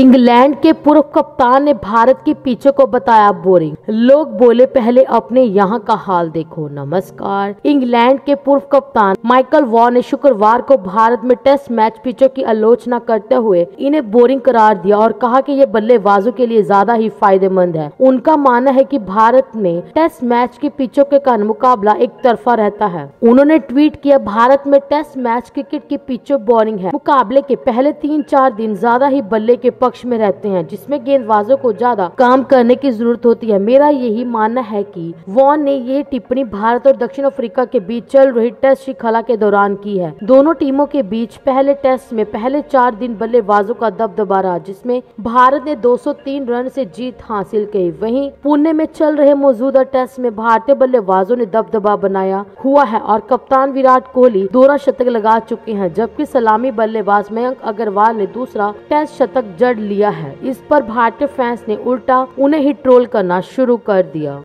England के पूर्व कप्तान ने भारत की पिचों को बताया बोरिंग। लोग बोले, पहले अपने यहाँ का हाल देखो। नमस्कार। इंग्लैंड के पूर्व कप्तान माइकल वॉर ने शुक्रवार को भारत में टेस्ट मैच पिचों की आलोचना करते हुए इन्हें बोरिंग करार दिया और कहा कि ये बल्लेबाजों के लिए ज़्यादा ही फ़ायदेमंद है। उनका मानना है कि भारत में टेस्ट मैच की पिचों के कारण मुकाबला एक तरफा रहता है। उन्होंने ट्वीट किया, भारत में टेस्ट मैच क्रिकेट की पिचों बोरिंग है। मुकाबले के पहले तीन चार दिन ज़्यादा ही बल्ले के पक्ष में रहते हैं, जिसमें गेंदबाजों को ज़्यादा काम करने की ज़रूरत होती है। मेरा यही मानना है कि वॉन ने ये टिप्पणी भारत और दक्षिण अफ्रीका के बीच चल रही टेस्ट श्रृंखला के दौरान की है। दोनों टीमों के बीच पहले टेस्ट में पहले चार दिन बल्लेबाजों का दबदबा रहा, जिसमें भारत ने 203 रन से जीत हासिल की। वहीं पुणे में चल रहे मौजूदा टेस्ट में भारतीय बल्लेबाजों ने दबदबा बनाया हुआ है और कप्तान विराट कोहली दोहरा शतक लगा चुके हैं, जबकि सलामी बल्लेबाज मयंक अग्रवाल ने दूसरा टेस्ट शतक जड़ लिया है। इस पर भारतीय फैंस ने उल्टा उन्हें ही ट्रोल करना शुरू कर दिया।